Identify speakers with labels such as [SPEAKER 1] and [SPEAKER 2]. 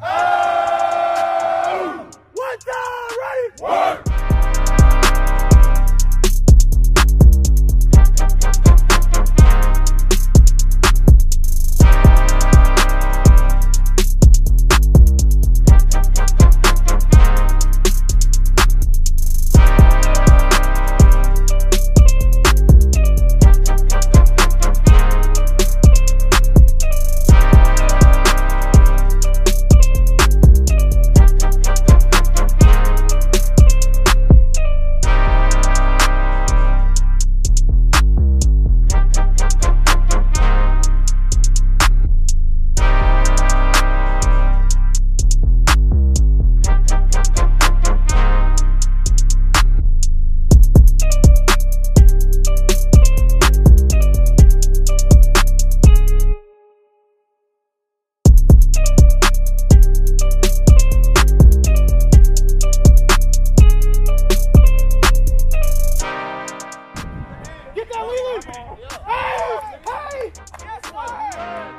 [SPEAKER 1] Oh! One down, ready? Work! That wheelie! Hey! Hey! Yes.